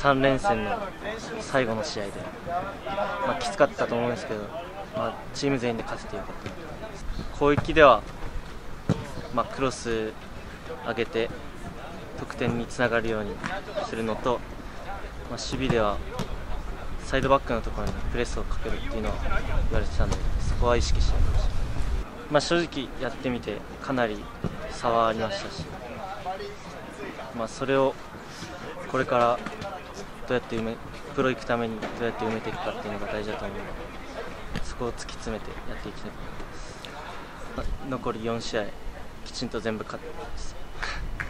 3連戦の最後の試合で、まあ、きつかったと思うんですけど、まあ、チーム全員で勝ててよかった攻撃では、まあ、クロス上げて得点につながるようにするのと、まあ、守備ではサイドバックのところにプレスをかけるっていうのは言われてたのでそこは意識してやりました、まあ、正直やってみてかなり差はありましたし、まあ、それをこれからどうやって埋めプロ行くためにどうやって埋めていくかっていうのが大事だと思う。のでそこを突き詰めてやっていきたい。と思います、まあ、残り4試合きちんと全部勝って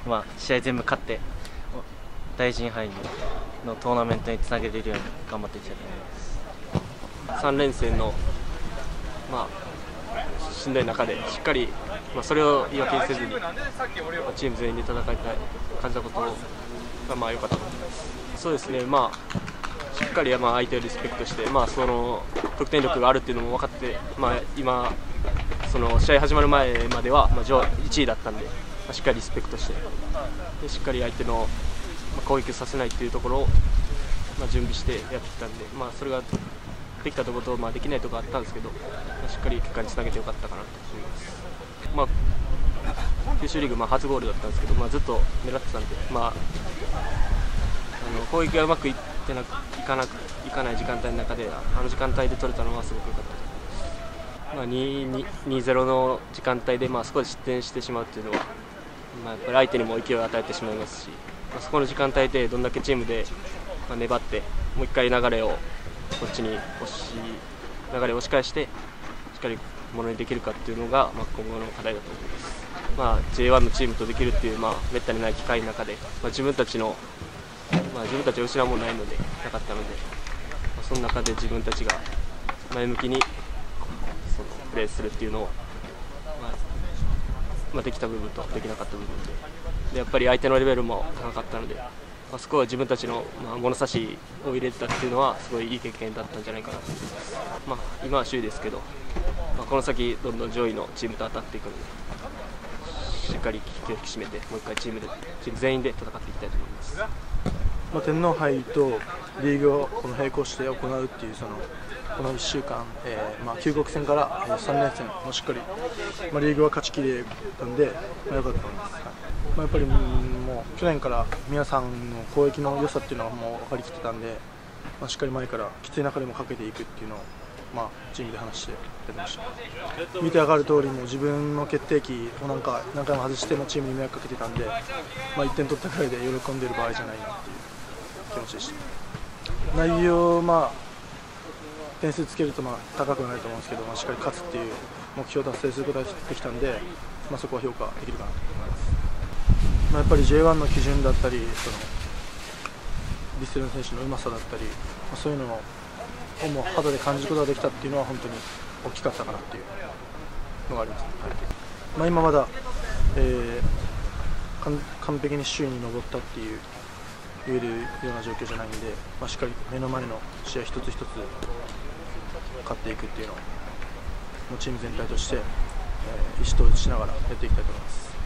まあ試合全部勝って大臣杯のトーナメントにつなげれるように頑張っていきたいと思います。3連戦の、まあ、しんどい中でしっかり、まあ、それを言い訳にせずに、まあ、チーム全員で戦いたい感じたことがまあ良かったと思います。そうですね、まあ、しっかりまあ相手をリスペクトして、まあ、その得点力があるっていうのも分かって、まあ、今その試合始まる前までは、まあ、上1位だったんで、まあ、しっかりリスペクトしてでしっかり相手の攻撃させないっていうところを、まあ、準備してやってきたんで、まあ、それができたところと、まあ、できないところあったんですけど、まあ、しっかり結果につなげてよかったかなと思います。まあ、九州リーグ、まあ、初ゴールだったんですけど、まあ、ずっと狙ってたんで、まあ、あの攻撃がうまくいってなくいかなくいかない時間帯の中であの時間帯で取れたのはすごく良かったと思います。まあ、2-0の時間帯で、まあ、少し失点してしまうっていうのは、まあ、やっぱり相手にも勢いを与えてしまいますし、まあ、そこの時間帯でどんだけチームで粘ってもう一回流れをこっちに押し流れを押し返してしっかりものにできるかっていうのが、まあ、今後の課題だと思います、まあ、J1 のチームとできるっていう、まあ、めったにない機会の中で、まあ、自分たちの、まあ、自分たちは失うものないのでなかったので、まあ、その中で自分たちが前向きにそのプレーするっていうのを、まあまあ、できた部分とできなかった部分ででやっぱり相手のレベルも高かったので、あ、そこは自分たちの、まあ、物差しを入れてたっていうのはすごいいい経験だったんじゃないかなと思います、まあ、今は首位ですけど、まあ、この先どんどん上位のチームと当たっていくのでしっかり気を引き締めてもう一回チームでチーム全員で戦っていきたいと思います、まあ、天皇杯とリーグをこの並行して行うっていうそのこの1週間、えーまあ、九国戦から、え、3連戦もしっかり、まあ、リーグは勝ちきれたんで、まあ、よかったと思います、はい。まあ、やっぱりもう去年から皆さんの攻撃の良さっていうのはもう分かりきってたんで、まあ、しっかり前からきつい中でもかけていくっていうのを、まあ、チームで話してやりました。見て上がる通りも自分の決定機をなんか何回も外してもチームに迷惑かけてたんで、まあ、1点取ったくらいで喜んでる場合じゃないなっていう気持ちでした。内容まあ点数つけるとまあ高くはないと思うんですけど、まあ、しっかり勝つっていう目標を達成することができたんで、まあ、そこは評価できるかなと思います、まあ、やっぱり J1 の基準だったりそのリステルの選手のうまさだったり、まあ、そういうのをもう肌で感じることができたっていうのは本当に大きかったかなっていうのがあります、はい。まあ、今まだ、えー、完璧に首位に上ったっていう言えるような状況じゃないんで、まあ、しっかり目の前の試合一つ一つ勝っていくっていうのをチーム全体として、えー、意思統一しながらやっていきたいと思います。